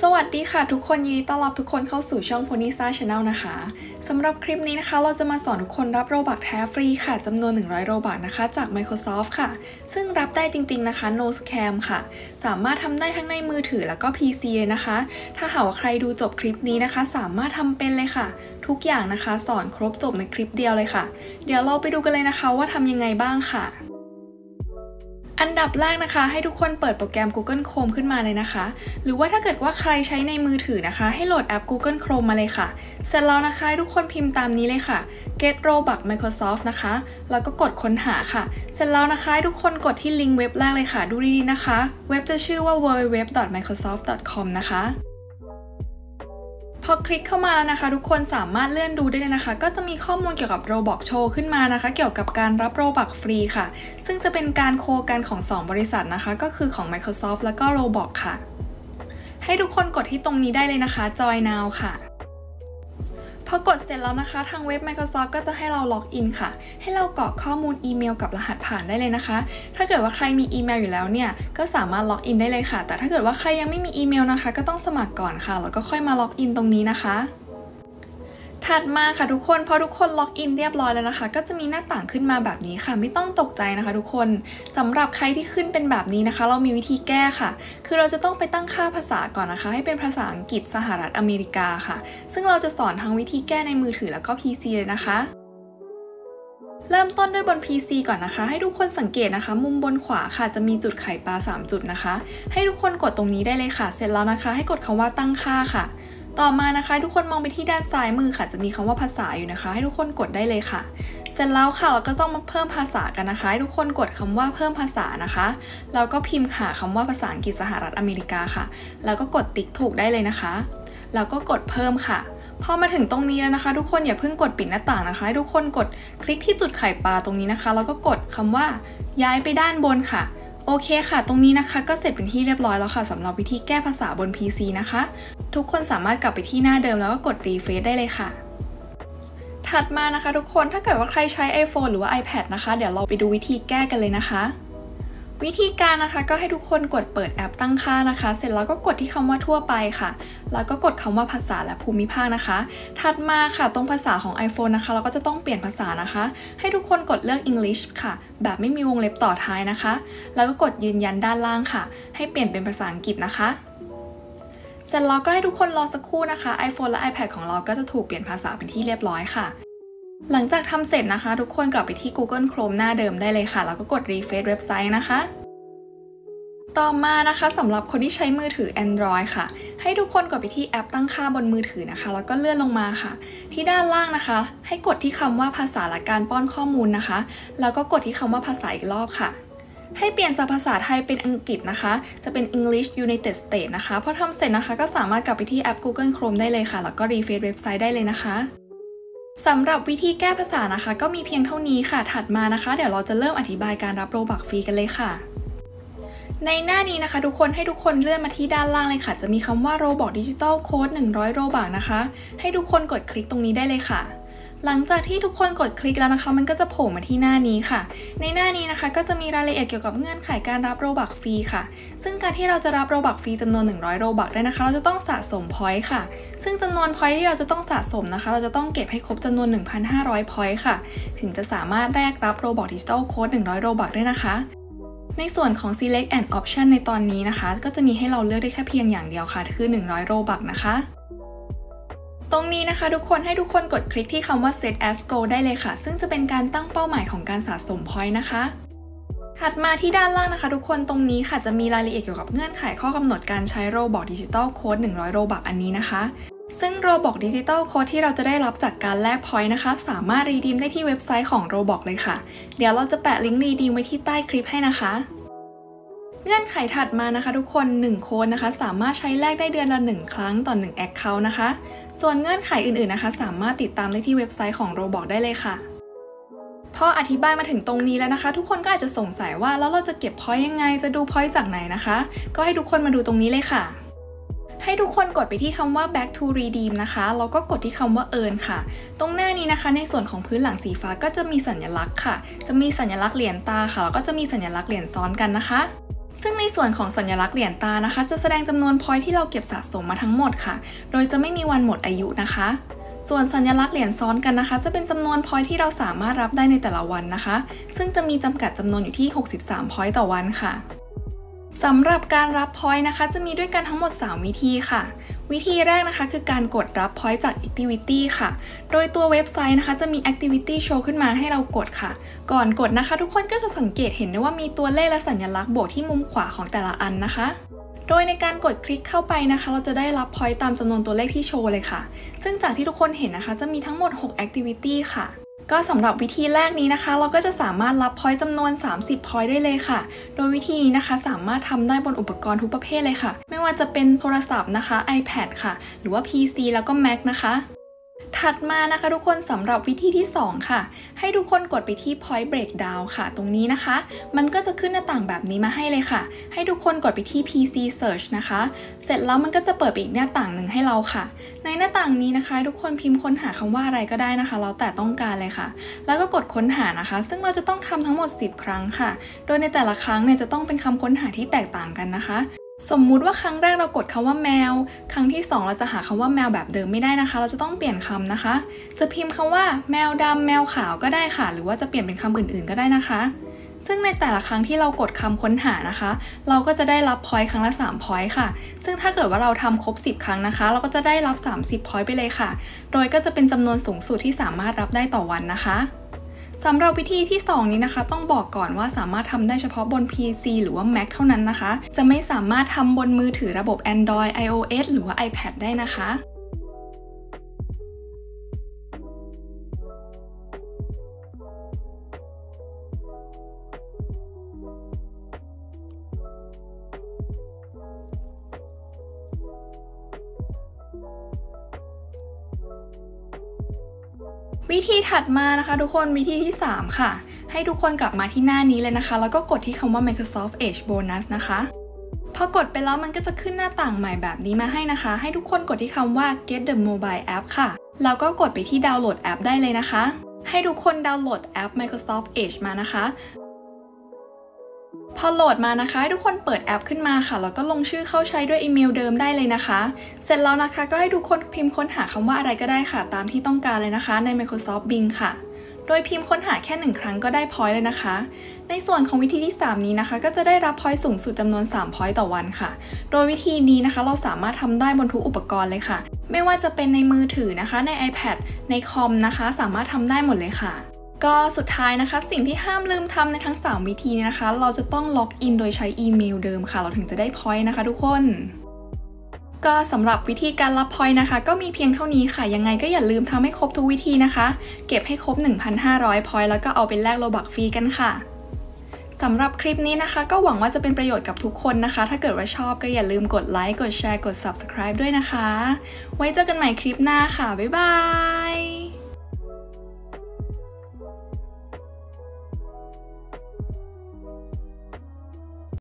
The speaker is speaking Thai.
สวัสดีค่ะทุกคนยินดีต้อนรับทุกคนเข้าสู่ช่อง Pony Star Channel นะคะสำหรับคลิปนี้นะคะเราจะมาสอนทุกคนรับโรบักแท้ฟรีค่ะจำนวน 100 โรบักนะคะ จาก Microsoft ค่ะ ซึ่งรับได้จริง ๆนะคะ no scam ค่ะ สามารถทำได้ทั้งในมือถือแล้วก็ PC เลยนะคะ ถ้าหากว่าใครดูจบคลิปนี้นะคะ สามารถทำเป็นเลยค่ะ ทุกอย่างนะคะ สอนครบจบในคลิปเดียวเลยค่ะ เดี๋ยวเราไปดูกันเลยนะคะว่าทำยังไงบ้างค่ะ อันดับแรกนะคะ ให้ทุกคนเปิดโปรแกรม Google Chrome ขึ้นมาเลยนะคะ หรือว่าถ้าเกิดว่าใครใช้ในมือถือนะคะ ให้โหลดแอป Google Chrome มาเลยค่ะ เสร็จแล้วนะคะให้ทุกคนพิมพ์ตามนี้เลยค่ะ get robux Microsoft นะคะ แล้วก็กดค้นหาค่ะ เสร็จแล้วนะคะให้ทุกคนกดที่ลิงก์เว็บแรกเลยค่ะ ดูดีๆนะคะ เว็บจะชื่อว่า www.microsoft.com นะคะ พอคลิกเข้ามาแล้วนะคะ ทุกคนสามารถเลื่อนดูได้เลยนะคะ ก็จะมีข้อมูลเกี่ยวกับโรบอกโชว์ขึ้นมานะคะ เกี่ยวกับการรับโรบักฟรีค่ะ ซึ่งจะเป็นการ co กันของ 2 บริษัทนะคะ ก็คือของ Microsoft แล้วก็ Roblox ค่ะ ให้ทุกคนกดที่ตรงนี้ได้เลยนะคะ Join Now ค่ะ พอกดเสร็จแล้วนะคะ ทางเว็บ Microsoft ก็จะให้เรา log in ค่ะ ให้เรากรอกข้อมูลอีเมลกับรหัสผ่านได้เลยนะคะ ถ้าเกิดว่าใครมีอีเมลอยู่แล้วเนี่ย ก็สามารถ log in ได้เลยค่ะ แต่ถ้าเกิดว่าใครยังไม่มีอีเมลนะคะ ก็ต้องสมัครก่อนค่ะ แล้วก็ค่อยมา log in ตรงนี้นะคะ ถัดมาค่ะทุกคนพอทุกคน log in เรียบร้อยแล้วนะคะ ก็จะมีหน้าต่างขึ้นมาแบบนี้ค่ะ ไม่ต้องตกใจนะคะ ทุกคนสำหรับใครที่ขึ้นเป็นแบบนี้นะคะ เรามีวิธีแก้ค่ะ คือเราจะต้องไปตั้งค่าภาษาก่อนนะคะ ให้เป็นภาษาอังกฤษสหรัฐอเมริกาค่ะ ซึ่งเราจะสอนทั้งวิธีแก้ในมือถือแล้วก็ PC เลยนะคะเริ่มต้นด้วยบน PC ก่อนนะคะ ให้ทุกคนสังเกตนะคะ มุมบนขวาค่ะจะมีจุดไข่ปลา 3 จุดนะคะ ให้ทุกคนกดตรงนี้ได้เลยค่ะ เสร็จแล้วนะคะ ให้กดคำว่าตั้งค่าค่ะ ต่อมานะคะทุกคนมองไปที่ด้านซ้ายมือค่ะ จะมีคำว่าภาษาอยู่นะคะ ให้ทุกคนกดได้เลยค่ะ เสร็จแล้วค่ะ เราก็ต้องมาเพิ่มภาษากันนะคะ ให้ทุกคนกดคำว่าเพิ่มภาษานะคะแล้วก็พิมพ์หาคำว่าภาษาอังกฤษสหรัฐอเมริกาค่ะ แล้วก็กดติ๊กถูกได้เลยนะคะ แล้วก็กดเพิ่มค่ะพอมาถึงตรงนี้แล้วนะคะ ทุกคนอย่าเพิ่งกดปิดหน้าต่างนะคะให้ทุกคนกดคลิกที่จุดไข่ปลาตรงนี้นะคะ แล้วก็กดคำว่าย้ายไปด้านบนค่ะ โอเคค่ะ ตรงนี้นะคะก็เสร็จเป็นที่เรียบร้อยแล้วค่ะสำหรับวิธีแก้ภาษาบน PC นะคะ ทุกคนสามารถกลับไปที่หน้าเดิมแล้วก็กดรีเฟซได้เลยค่ะ ถัดมานะคะทุกคนถ้าเกิดว่าใครใช้ iPhone หรือว่า iPad นะคะ เดี๋ยวเราไปดูวิธีแก้กันเลยนะคะ วิธีการนะคะก็ให้ทุกคนกดเปิดแอปตั้งค่านะคะ เสร็จแล้วก็กดที่คำว่าทั่วไปค่ะ แล้วก็กดคำว่าภาษาและภูมิภาคนะคะ ถัดมาค่ะตรงภาษาของ iPhone นะคะ เราก็จะต้องเปลี่ยนภาษานะคะ ให้ทุกคนกดเลือก English ค่ะ แบบไม่มีวงเล็บต่อท้ายนะคะ แล้วก็กดยืนยันด้านล่างค่ะ ให้เปลี่ยนเป็นภาษาอังกฤษนะคะเสร็จแล้วก็ให้ทุกคนรอสักครู่นะคะ iPhone และ iPad ของเราก็จะถูกเปลี่ยนภาษาเป็นที่เรียบร้อยค่ะ หลังจากทำเสร็จนะคะ ทุกคนกลับไปที่ Google Chrome หน้าเดิมได้เลยค่ะ แล้วก็กด refresh เว็บไซต์นะคะ ต่อมานะคะสำหรับคนที่ใช้มือถือ Android ค่ะ ให้ทุกคนกดไปที่แอปตั้งค่าบนมือถือนะคะ แล้วก็เลื่อนลงมาค่ะ ที่ด้านล่างนะคะ ให้กดที่คำว่าภาษาและการป้อนข้อมูลนะคะ แล้วก็กดที่คำว่าภาษาอีกรอบค่ะให้เปลี่ยนจากภาษาไทยเป็นอังกฤษนะคะ จะเป็น English United States นะคะ พอทำเสร็จนะคะ ก็สามารถกลับไปที่แอป Google Chrome ได้เลยค่ะ แล้วก็ refresh เว็บไซต์ได้เลยนะคะ สำหรับวิธีแก้ภาษานะคะ ก็มีเพียงเท่านี้ค่ะ ถัดมานะคะ เดี๋ยวเราจะเริ่มอธิบายการรับ Robux ฟรีกันเลยค่ะ ในหน้านี้นะคะ ทุกคนให้ทุกคนเลื่อนมาที่ด้านล่างเลยค่ะ จะมีคำว่า Roblox Digital Code 100 Robux นะคะ ให้ทุกคนกดคลิกตรงนี้ได้เลยค่ะ หลังจากที่ทุกคนกดคลิกแล้วนะคะ มันก็จะโผล่มาที่หน้านี้ค่ะ ในหน้านี้นะคะก็จะมีรายละเอียดเกี่ยวกับเงื่อนไขการรับ Robux ฟรีค่ะ ซึ่งการที่เราจะรับ Robux ฟรีจำนวน 100 Robux ได้นะคะ เราจะต้องสะสม point ค่ะ ซึ่งจำนวน point ที่เราจะต้องสะสมนะคะ เราจะต้องเก็บให้ครบจำนวน 1,500 point ค่ะ ถึงจะสามารถแลกรับ Roblox Digital Code 100 Robux ได้นะคะในส่วนของ select an option ในตอนนี้นะคะ ก็จะมีให้เราเลือกได้แค่เพียงอย่างเดียวค่ะ คือ 100 Robux นะคะ ตรงนี้นะคะทุกคนให้ทุกคนกดคลิกที่คำว่า set as goal ได้เลยค่ะ ซึ่งจะเป็นการตั้งเป้าหมายของการสะสม point นะคะถัดมาที่ด้านล่างนะคะ ทุกคนตรงนี้ค่ะจะมีรายละเอียดเกี่ยวกับเงื่อนไขข้อกำหนดการใช้ Roblox Digital Code 100 Robux อันนี้นะคะ ซึ่ง Roblox Digital Code ที่เราจะได้รับจากการแลก point นะคะ สามารถ redeem ได้ที่เว็บไซต์ของ Roblox เลยค่ะ เดี๋ยวเราจะแปะลิงก์ redeem ไว้ที่ใต้คลิปให้นะคะ เงื่อนไขถัดมานะคะทุกคน 1 โค้ดนะคะ สามารถใช้แลกได้เดือนละ 1 ครั้งต่อ1 Account นะคะ ส่วนเงื่อนไขอื่นๆนะคะ สามารถติดตามได้ที่เว็บไซต์ของ Roblox ได้เลยค่ะพออธิบายมาถึงตรงนี้แล้วนะคะ ทุกคนก็อาจจะสงสัยว่าแล้วเราจะเก็บพอยต์ยังไงจะดูพอยต์จากไหนนะคะ ก็ให้ทุกคนมาดูตรงนี้เลยค่ะให้ทุกคนกดไปที่คำว่า back to redeem นะคะแล้วก็กดที่คำว่า earn ค่ะ ตรงหน้านี้นะคะ ในส่วนของพื้นหลังสีฟ้าก็จะมีสัญลักษณ์ค่ะ จะมีสัญลักษณ์เหรียญตาค่ะแล้วก็จะมีสัญลักษณ์เหรียญซ้อนกันนะคะ ซึ่งในส่วนของสัญลักษณ์เหรียญตานะคะ จะแสดงจำนวนพอยที่เราเก็บสะสมมาทั้งหมดค่ะ โดยจะไม่มีวันหมดอายุนะคะ ส่วนสัญลักษณ์เหรียญซ้อนกันนะคะ จะเป็นจำนวนพอยที่เราสามารถรับได้ในแต่ละวันนะคะ ซึ่งจะมีจำกัดจำนวนอยู่ที่ 63 point ต่อวันค่ะสำหรับการรับ point นะคะ จะมีด้วยกันทั้งหมด 3 วิธีค่ะ วิธีแรกนะคะคือการกดรับ point จาก Activity ค่ะ โดยตัวเว็บไซต์นะคะจะมี Activity Show ขึ้นมาให้เรากดค่ะ ก่อนกดนะคะ ทุกคนก็จะสังเกตเห็นได้ว่ามีตัวเลขและสัญลักษณ์บวกที่มุมขวาของแต่ละอันนะคะ โดยในการกดคลิกเข้าไปนะคะ เราจะได้รับ point ตามจำนวนตัวเลขที่โชว์เลยค่ะ ซึ่งจากที่ทุกคนเห็นนะคะ จะมีทั้งหมด 6 Activity ค่ะ ก็สำหรับวิธีแรกนี้นะคะ เราก็จะสามารถรับพอยต์จำนวน 30พอยต์ได้เลยค่ะ โดยวิธีนี้นะคะสามารถทำได้บนอุปกรณ์ทุกประเภทเลยค่ะ ไม่ว่าจะเป็นโทรศัพท์นะคะ iPad ค่ะ หรือว่า PC แล้วก็ Mac นะคะ ถัดมานะคะทุกคนสำหรับวิธีที่ 2 ค่ะ ให้ทุกคนกดไปที่ point breakdown ค่ะ ตรงนี้นะคะ มันก็จะขึ้นหน้าต่างแบบนี้มาให้เลยค่ะ ให้ทุกคนกดไปที่ PC search นะคะ เสร็จแล้วมันก็จะเปิดไปอีกหน้าต่างหนึ่งให้เราค่ะ ในหน้าต่างนี้นะคะ ทุกคนพิมพ์ค้นหาคำว่าอะไรก็ได้นะคะแล้วแต่ต้องการเลยค่ะ แล้วก็กดค้นหานะคะ ซึ่งเราจะต้องทำทั้งหมด 10 ครั้งค่ะ โดยในแต่ละครั้งเนี่ยจะต้องเป็นคำค้นหาที่แตกต่างกันนะคะ สมมุติว่าครั้งแรกเรากดคำว่าแมว ครั้งที่ 2 เราจะหาคำว่าแมวแบบเดิมไม่ได้นะคะ เราจะต้องเปลี่ยนคำนะคะ จะพิมพ์คำว่าแมวดำแมวขาวก็ได้ค่ะ หรือว่าจะเปลี่ยนเป็นคำอื่นๆ ก็ได้นะคะ ซึ่งในแต่ละครั้งที่เรากดคำค้นหานะคะ เราก็จะได้รับพอยต์ครั้งละ3พอยต์ค่ะ ซึ่งถ้าเกิดว่าเราทำครบ 10 ครั้งนะคะ เราก็จะได้รับ 30พอยต์ไปเลยค่ะ โดยก็จะเป็นจำนวนสูงสุดที่สามารถรับได้ต่อวันนะคะ สำหรับวิธีที่ 2 นี้นะคะ ต้องบอกก่อนว่าสามารถทำได้เฉพาะบน PC หรือว่า Mac เท่านั้นนะคะ จะไม่สามารถทำบนมือถือระบบ Android iOS หรือว่า iPad ได้นะคะ วิธีถัดมานะคะ ทุกคนวิธีที่ 3 ค่ะ ให้ทุกคนกลับมาที่หน้านี้เลยนะคะ แล้วก็กดที่คำว่า Microsoft Edge Bonus นะคะพอกดไปแล้วมันก็จะขึ้นหน้าต่างใหม่แบบนี้มาให้นะคะ ให้ทุกคนกดที่คำว่า Get the Mobile App ค่ะ แล้วก็กดไปที่ดาวน์โหลดแอปได้เลยนะคะ ให้ทุกคนดาวน์โหลดแอป Microsoft Edge มานะคะ อโหลดมานะคะให้ทุกคนเปิดแอปขึ้นมาค่ะแล้วก็ลงชื่อเข้าใช้ด้วยอีเมลเดิมได้เลยนะคะ เสร็จแล้วนะคะก็ให้ทุกคนพิมพ์ค้นหาคำว่าอะไรก็ได้ค่ะ ตามที่ต้องการเลยนะคะใน Microsoft Bing ค่ะ โดยพิมพ์ค้นหาแค่หนึ่งครั้งก็ได้ point เลยนะคะ ในส่วนของวิธีที่ 3 นี้นะคะ ก็จะได้รับ point สูงสุดจำนวน3 point ต่อวันค่ะ โดยวิธีนี้นะคะเราสามารถทำได้บนทุกอุปกรณ์เลยค่ะ ไม่ว่าจะเป็นในมือถือนะคะ ใน iPad ในคอมนะคะ สามารถทำได้หมดเลยค่ะ ก็สุดท้ายนะคะ สิ่งที่ห้ามลืมทำในทั้ง 3 วิธีนี้นะคะ เราจะต้องล็อกอินโดยใช้อีเมลเดิมค่ะ เราถึงจะได้ point นะคะทุกคน ก็สำหรับวิธีการรับ point นะคะ ก็มีเพียงเท่านี้ค่ะ ยังไงก็อย่าลืมทำให้ครบทุกวิธีนะคะ เก็บให้ครบ 1,500 point แล้วก็เอาไปแลก Robux ฟรีกันค่ะสำหรับคลิปนี้นะคะ ก็หวังว่าจะเป็นประโยชน์กับทุกคนนะคะ ถ้าเกิดว่าชอบก็อย่าลืมกดไลค์กดแชร์กด Subscribe ด้วยนะคะ ไว้เจอกันใหม่คลิปหน้าค่ะ บ๊ายบาย